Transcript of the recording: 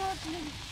Murat